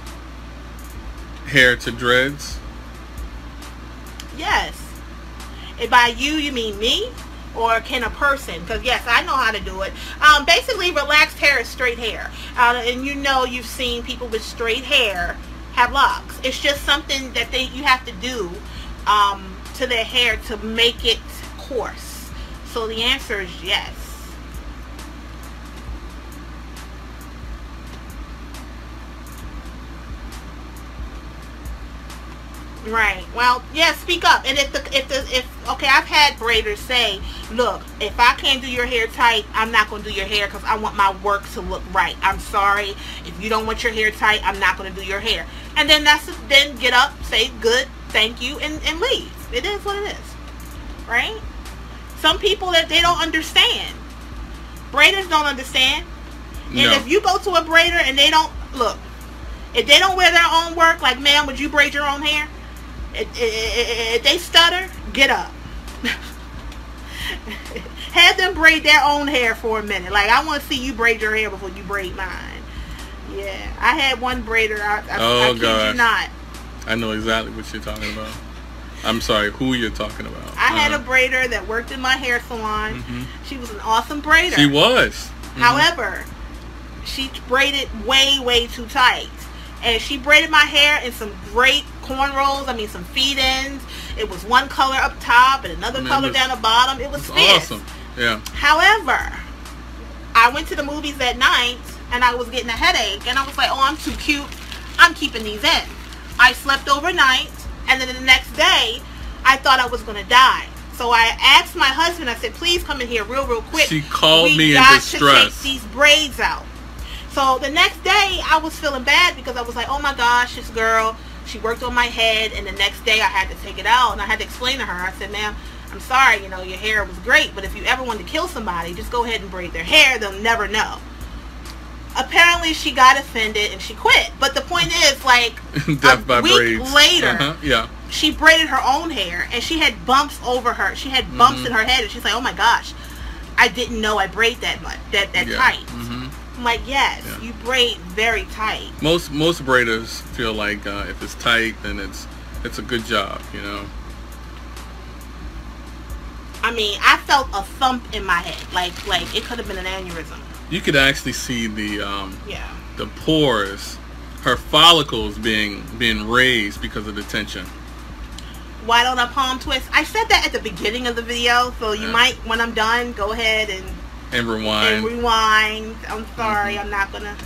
hair to dreads? Yes. And by you, you mean me? Or can a person? Because yes, I know how to do it. Um, basically, relaxed hair is straight hair. Uh, and you know you've seen people with straight hair have locks. It's just something that they you have to do um, to their hair to make it coarse. So the answer is yes. Right. Well, yeah. Speak up. And if the if the if okay, I've had braiders say, look, if I can't do your hair tight, I'm not going to do your hair because I want my work to look right. I'm sorry. If you don't want your hair tight, I'm not going to do your hair. And then that's then get up, say good, thank you, and and leave. It is what it is. Right. Some people that they don't understand. Braiders don't understand. And No. if you go to a braider and they don't look, if they don't wear their own work, like ma'am, would you braid your own hair? If, if, if they stutter, get up. Have them braid their own hair for a minute. Like I want to see you braid your hair before you braid mine. Yeah, I had one braider. I, I, Oh, I you not. I know exactly what you're talking about. I'm sorry, who you're talking about. I had a Uh-huh. braider that worked in my hair salon. Mhm. She was an awesome braider. She was. Mhm. However, she braided way, way too tight. And she braided my hair in some great cornrows. I mean, some feed-ins. It was one color up top and another I mean, color was- down the bottom. It was awesome. Yeah. However, I went to the movies that night and I was getting a headache. And I was like, oh, I'm too cute. I'm keeping these in. I slept overnight. And then the next day, I thought I was going to die. So I asked my husband, I said, please come in here real, real quick. She called we me in got distress. to take these braids out. So the next day, I was feeling bad because I was like, oh my gosh, this girl, she worked on my head. And the next day, I had to take it out. And I had to explain to her, I said, ma'am, I'm sorry, you know, your hair was great. But if you ever want to kill somebody, just go ahead and braid their hair. They'll never know. Apparently, she got offended and she quit. But the point is, like, Death a week braids. later, Uh-huh. Yeah. she braided her own hair and she had bumps over her. She had bumps Mhm. in her head and she's like, "Oh my gosh, I didn't know I braid that much, that that yeah. tight." hmm I'm like, "Yes, Yeah. you braid very tight." Most most braiders feel like uh, if it's tight, then it's it's a good job. You know. I mean, I felt a thump in my head, like like it could have been an aneurysm. You could actually see the um, Yeah. the pores, her follicles being being raised because of the tension. Why don't I palm twist? I said that at the beginning of the video, so you Yeah. might, when I'm done, go ahead and, And rewind. and rewind. I'm sorry, Mhm. I'm not gonna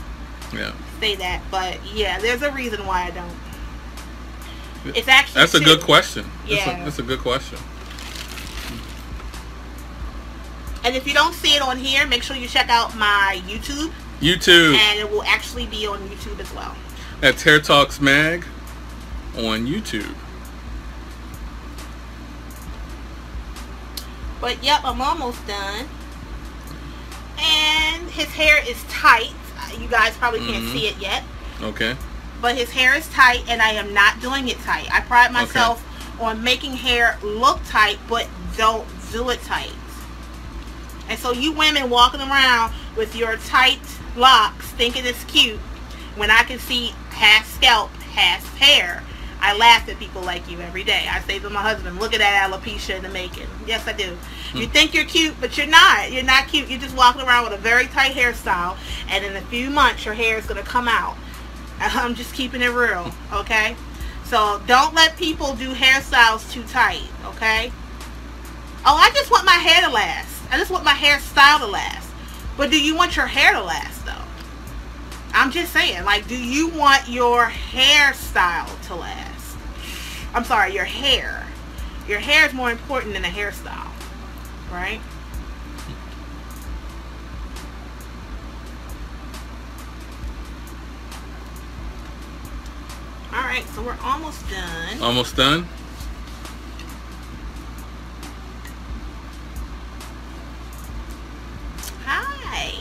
yeah. say that, but yeah, there's a reason why I don't. It's actually That's a good question. That's, Yeah. a, that's a good question. And if you don't see it on here, make sure you check out my YouTube, YouTube. and it will actually be on YouTube as well. That's Hair Talks Mag on YouTube. But yep, I'm almost done. His hair is tight. You guys probably can't Mhm. see it yet, Okay. but his hair is tight, and I am not doing it tight. I pride myself on making hair look tight, but don't do it tight. And so you women walking around with your tight locks thinking it's cute when I can see half scalp, half hair. I laugh at people like you every day. I say to my husband, look at that alopecia in the making. Yes, I do. You hmm. think you're cute, but you're not. You're not cute. You're just walking around with a very tight hairstyle, and in a few months, your hair is going to come out. I'm just keeping it real, okay? So don't let people do hairstyles too tight, okay? Oh, I just want my hair to last. I just want my hairstyle to last. But do you want your hair to last, though? I'm just saying, like, do you want your hairstyle to last? I'm sorry, your hair. Your hair is more important than a hairstyle, right? All right, so we're almost done. Almost done. Hi.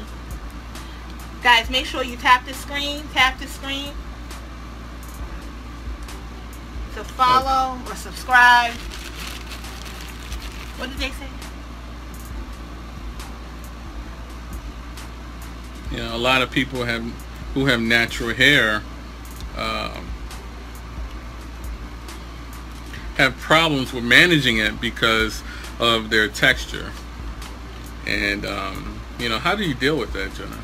Guys, make sure you tap the screen, tap the screen, to follow or subscribe. What did they say? You know, a lot of people have who have natural hair um, have problems with managing it because of their texture. And um, you know, how do you deal with that, Jenna?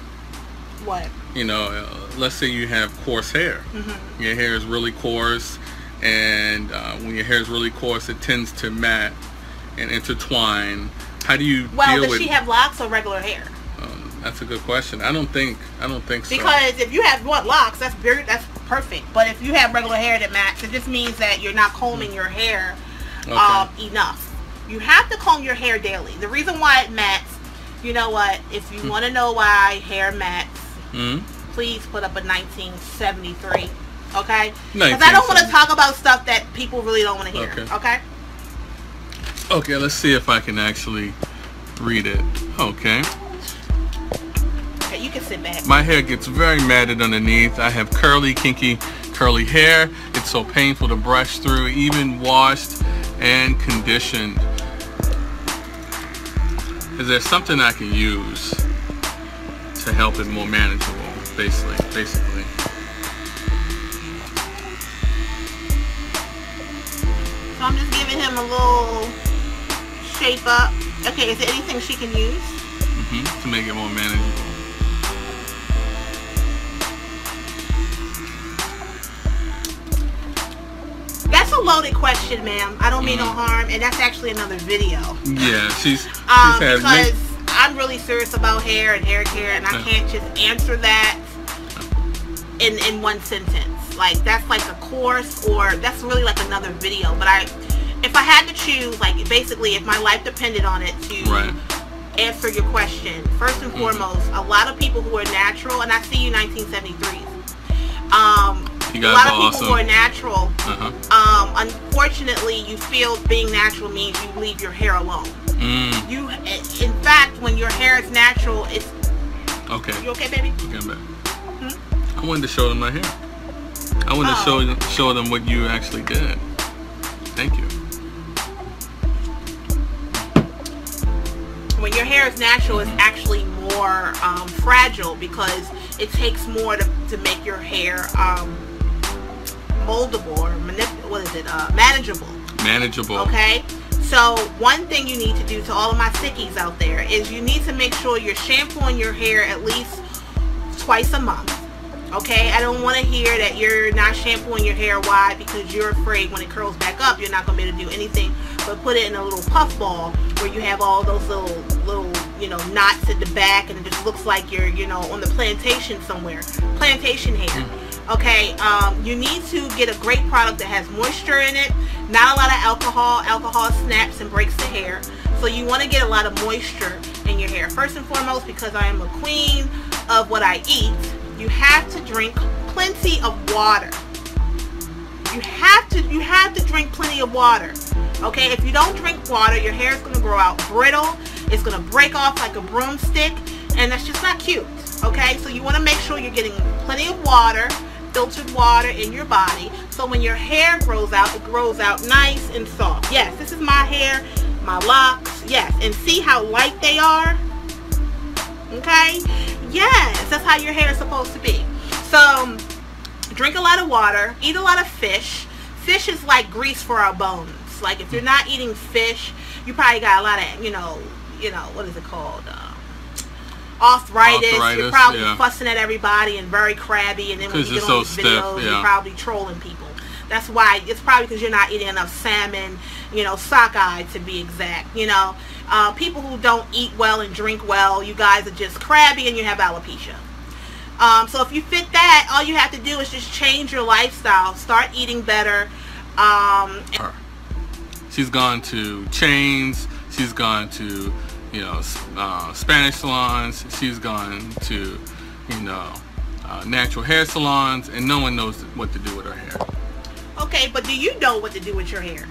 What? You know, uh, let's say you have coarse hair. Mm-hmm. Your hair is really coarse, and uh, when your hair is really coarse, it tends to mat and intertwine. How do you Well, deal does with? she have locks or regular hair? um, that's a good question. I don't think. I don't think so. Because if you have what locks, that's very that's perfect. But if you have regular hair that mats, it just means that you're not combing your hair Okay. um, enough. You have to comb your hair daily. The reason why it mats, you know what? If you Hmm. want to know why hair mats, Mhm. please put up a 1973. Okay? Because I don't want to talk about stuff that people really don't want to hear. Okay. Okay. Okay, let's see if I can actually read it. Okay. Okay, you can sit back. My hair gets very matted underneath. I have curly, kinky, curly hair. It's so painful to brush through, even washed and conditioned. Is there something I can use to help it more manageable? Basically, basically. So I'm just giving him a little shape up. Okay, is there anything she can use? hmm to make it more manageable. That's a loaded question, ma'am. I don't mean no Mhm. harm, and that's actually another video. Yeah, she's she's Um, had because I'm really serious about hair and hair care, and I can't just answer that in in one sentence. Like that's like a course, or that's really like another video. But I, if I had to choose, like basically, if my life depended on it to right. answer your question, first and Mhm. foremost, a lot of people who are natural, and I see you 1973 Um, You a lot of people awesome. who are natural Uh-huh. um, unfortunately, you feel being natural means you leave your hair alone. Mm, You, in fact, when your hair is natural, it's okay. you okay, baby? Okay, I'm back. Hmm? I wanted to show them my hair. I wanted Oh. to show show them what you actually did. Thank you. When your hair is natural, it's actually more um, fragile because it takes more to, to make your hair um, moldable or manip- what is it? Uh, manageable. Manageable. Okay. So one thing you need to do to all of my sickies out there is you need to make sure you're shampooing your hair at least twice a month. Okay, I don't want to hear that you're not shampooing your hair. Why? Because you're afraid when it curls back up, you're not going to be able to do anything but put it in a little puff ball where you have all those little, little, you know, knots at the back, and it just looks like you're, you know, on the plantation somewhere. Plantation hair. Okay, um, you need to get a great product that has moisture in it, not a lot of alcohol. Alcohol snaps and breaks the hair. So you want to get a lot of moisture in your hair. First and foremost, because I am a queen of what I eat, you have to drink plenty of water. You have to you have to drink plenty of water. Okay, if you don't drink water, your hair is going to grow out brittle. It's going to break off like a broomstick, and that's just not cute. Okay, so you want to make sure you're getting plenty of water, filtered water in your body, so when your hair grows out, it grows out nice and soft. Yes, this is my hair, my locks. Yes, and see how light they are. Okay, yes, that's how your hair is supposed to be. So drink a lot of water, eat a lot of fish. Fish is like grease for our bones. Like if you're not eating fish, you probably got a lot of, you know, you know, what is it called? Um, arthritis. You're probably yeah. fussing at everybody and very crabby. And then when you get on so these stiff, videos, yeah. you're probably trolling people. That's why it's probably because you're not eating enough salmon, you know, sockeye to be exact. You know, uh, people who don't eat well and drink well, you guys are just crabby and you have alopecia. Um, so if you fit that, all you have to do is just change your lifestyle. Start eating better. Um. She's gone to chains. She's gone to, you know, uh, Spanish salons. She's gone to, you know, uh, natural hair salons, and no one knows what to do with her hair. Okay, but do you know what to do with your hair?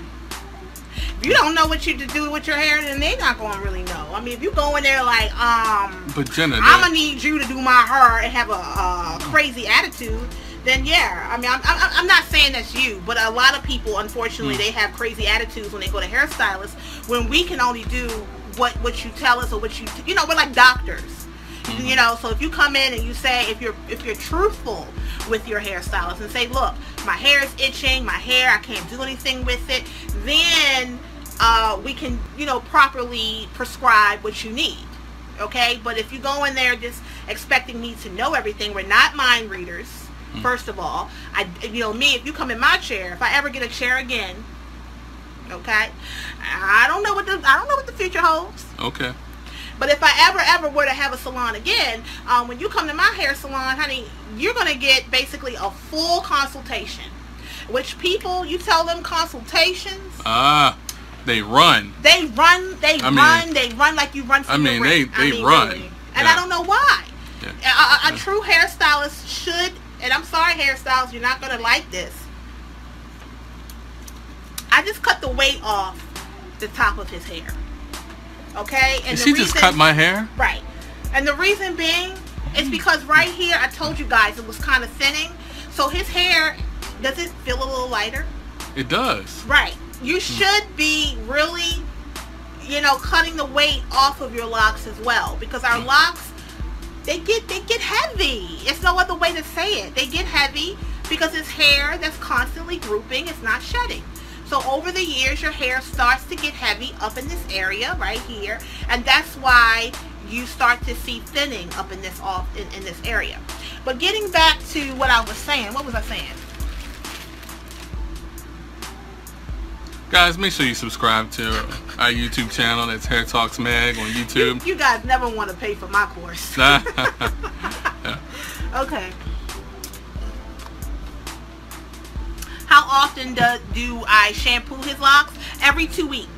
If you don't know what you to do with your hair, then they're not going to really know. I mean, if you go in there like, um, But Jenna, I'm gonna need you to do my hair and have a, a crazy attitude, then yeah. I mean, I'm, I'm, I'm not saying that's you, but a lot of people, unfortunately, Mm. they have crazy attitudes when they go to hairstylists. When we can only do what what you tell us or what you you know, we're like doctors. Mm-hmm. You know, so if you come in and you say if you're if you're truthful with your hairstylist and say, look, my hair is itching, my hair, I can't do anything with it, then uh, we can you know properly prescribe what you need. Okay, but if you go in there just expecting me to know everything, we're not mind readers. First of all, I you know me. If you come in my chair, if I ever get a chair again, okay, I don't know what the I don't know what the future holds. okay. But if I ever, ever were to have a salon again, um, when you come to my hair salon, honey, you're going to get basically a full consultation. Which people, you tell them consultations, Ah, they run. they run, they I mean- run, they run like you run from I mean, they- they run. And Yeah. I don't know why. Yeah. A, a, a true hairstylist should, and I'm sorry, hairstylists, you're not going to like this. I just cut the weight off the top of his hair. Okay? And she just cut my hair? Right. And the reason being is because right here, I told you guys it was kind of thinning. So his hair, does it feel a little lighter? It does. Right. You should be really, you know, cutting the weight off of your locks as well. Because our locks, they get they get heavy. It's no other way to say it. They get heavy because it's hair that's constantly drooping. It's not shedding. So over the years, your hair starts to get heavy up in this area right here, and that's why you start to see thinning up in this off in, in this area. But getting back to what I was saying, what was I saying? Guys, make sure you subscribe to our YouTube channel. That's Hair Talks Mag on YouTube. you guys never want to pay for my course. Okay. How often do, do I shampoo his locks? Every two weeks.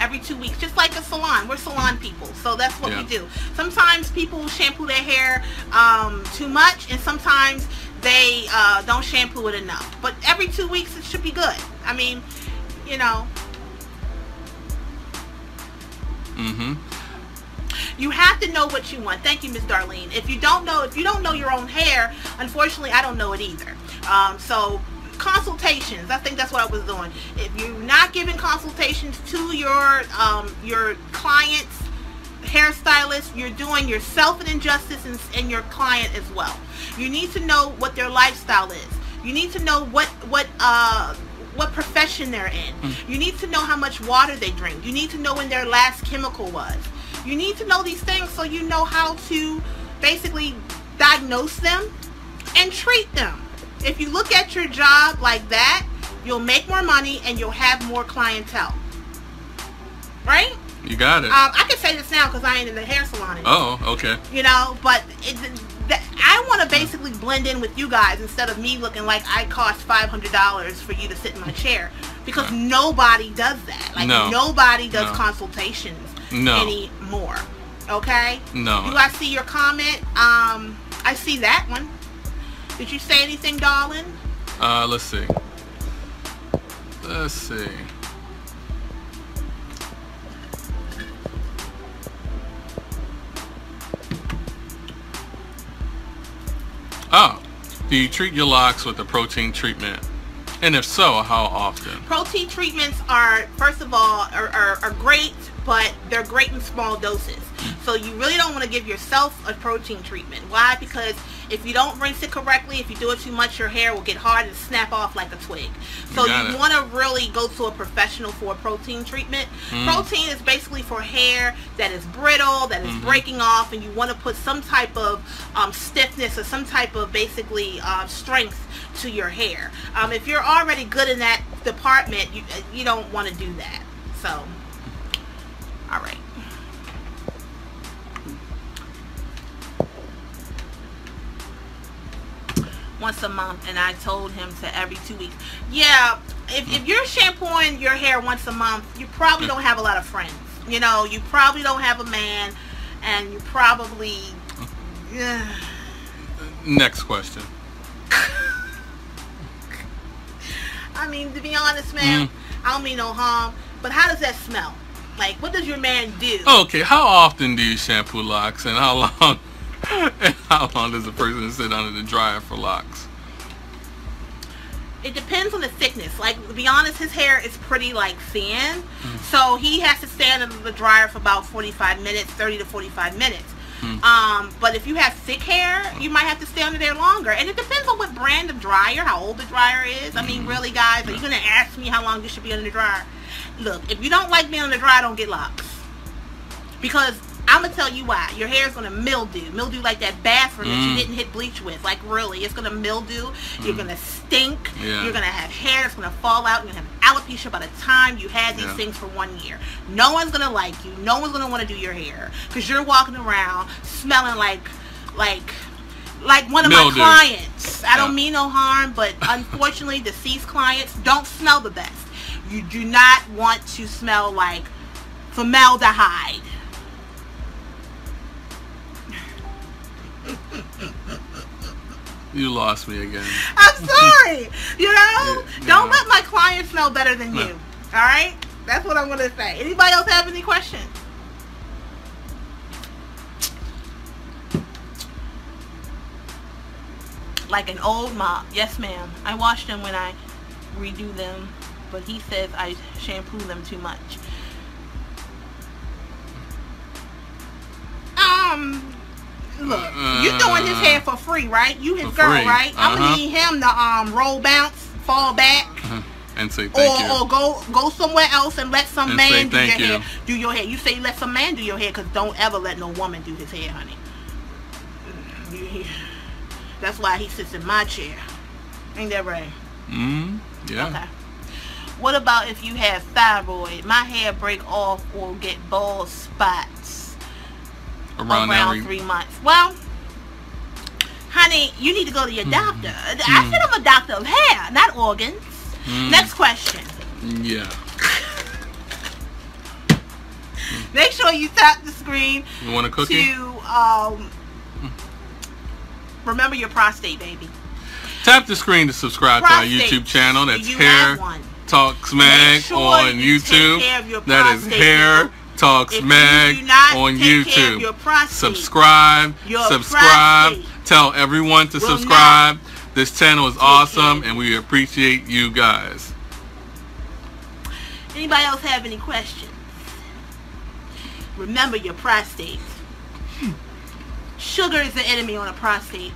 Every two weeks. Just like a salon. We're salon people. So that's what we do. Sometimes people shampoo their hair um, too much and sometimes they uh, don't shampoo it enough. But every two weeks it should be good. I mean, you know, mm-hmm. You have to know what you want. Thank you, Miss Darlene. If you don't know, if you don't know your own hair, unfortunately, I don't know it either. Um, so consultations, I think that's what I was doing. If you're not giving consultations to your um, your clients, hairstylist, you're doing yourself an injustice and, and your client as well. You need to know what their lifestyle is. You need to know what what uh, what profession they're in. You need to know how much water they drink. You need to know when their last chemical was. You need to know these things so you know how to basically diagnose them and treat them. If you look at your job like that, you'll make more money and you'll have more clientele. Right? You got it. Um, I can say this now because I ain't in the hair salon anymore. oh, okay. You know, but it, that, I want to basically blend in with you guys instead of me looking like I cost five hundred dollars for you to sit in my chair because nobody does that. Like No. nobody does No. consultations No. anymore. Okay. No. Do I see your comment? Um, I see that one. Did you say anything, darling? Uh, let's see. Let's see. Oh, do you treat your locks with a protein treatment? And if so, how often? Protein treatments are, first of all, are, are, are great, but they're great in small doses. So you really don't want to give yourself a protein treatment. Why? Because if you don't rinse it correctly, if you do it too much, your hair will get hard and snap off like a twig. So got you want to really go to a professional for a protein treatment. Protein is basically for hair that is brittle, that is breaking off, and you want to put some type of um, stiffness or some type of basically uh, strength to your hair. Um, if you're already good in that department, you you don't want to do that. So, all right. Once a month, and I told him to every two weeks. Yeah, if, if you're shampooing your hair once a month, you probably don't have a lot of friends. You know, you probably don't have a man, and you probably. Next question. I mean, to be honest, man, Mm. I don't mean no harm. But how does that smell? Like, what does your man do? Okay, how often do you shampoo locks, and how long? and how long does a person sit under the dryer for locks? It depends on the thickness. Like, to be honest, his hair is pretty, like, thin. Mm-hmm. So he has to stand under the dryer for about 45 minutes, 30 to 45 minutes. Hmm. Um, but if you have thick hair, you might have to stay under there longer. And it depends on what brand of dryer, how old the dryer is. I mean, really, guys, are you going to ask me how long you should be under the dryer? Look, if you don't like being under the dryer, don't get locks. Because I'm going to tell you why. Your hair is going to mildew. Mildew like that bathroom that you Mm. didn't hit bleach with. Like, really. It's going to mildew. You're going to stink. Yeah. You're going to have hair that's going to fall out. You're going to have alopecia by the time you had these Yeah. things for one year. No one's going to like you. No one's going to want to do your hair. Because you're walking around smelling like, like, like one of Mildew. my clients. I don't Yeah. mean no harm, but unfortunately, deceased clients don't smell the best. You do not want to smell like formaldehyde. You lost me again. I'm sorry. You know, Yeah, don't let my clients smell better than No. you. All right, that's what I'm gonna say. Anybody else have any questions? Like an old mop. Yes, ma'am. I wash them when I redo them, but he says I shampoo them too much. Um, look, you doing his hair for free, right? You his girl, free. right? I'm gonna Uh-huh. need him to um roll bounce, fall back, and say or you. or go go somewhere else and let some And man do your you. hair. Do your hair. You say let some man do your hair, cause don't ever let no woman do his hair, honey. That's why he sits in my chair. Ain't that right? Mm, yeah. Okay. What about if you have thyroid? My hair break off or get bald spots Around, around three months. Well, honey, you need to go to your Mm-hmm. doctor. I said I'm a doctor of hair, not organs. Mm, Next question. Yeah. Make sure you tap the screen You want a cookie? to um, remember your prostate, baby. Tap the screen to subscribe to our YouTube channel. That's You Hair. Talks Mag sure on you YouTube. care of your That is Hair people. Talks If you Mag on take care of YouTube. your prostate, subscribe. Your subscribe. prostate Tell everyone to will subscribe. This channel is awesome care. and we appreciate you guys. Anybody else have any questions? Remember your prostate. Sugar is the enemy on a prostate.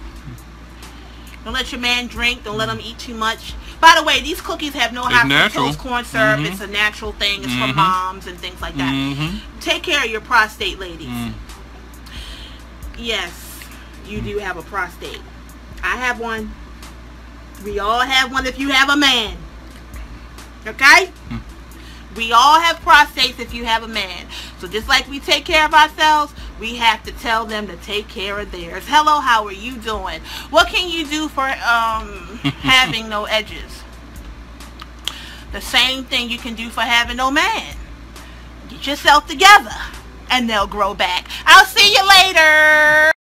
Don't let your man drink. Don't let him eat too much. By the way, these cookies have no high fructose corn syrup. Mhm. It's a natural thing. It's for Mhm. moms and things like that. Mm-hmm. Take care of your prostate, ladies. Mm. Yes, you do have a prostate. I have one. We all have one if you have a man. Okay? We all have prostates if you have a man. So just like we take care of ourselves, we have to tell them to take care of theirs. Hello, how are you doing? What can you do for um, having no edges? The same thing you can do for having no man. Get yourself together and they'll grow back. I'll see you later.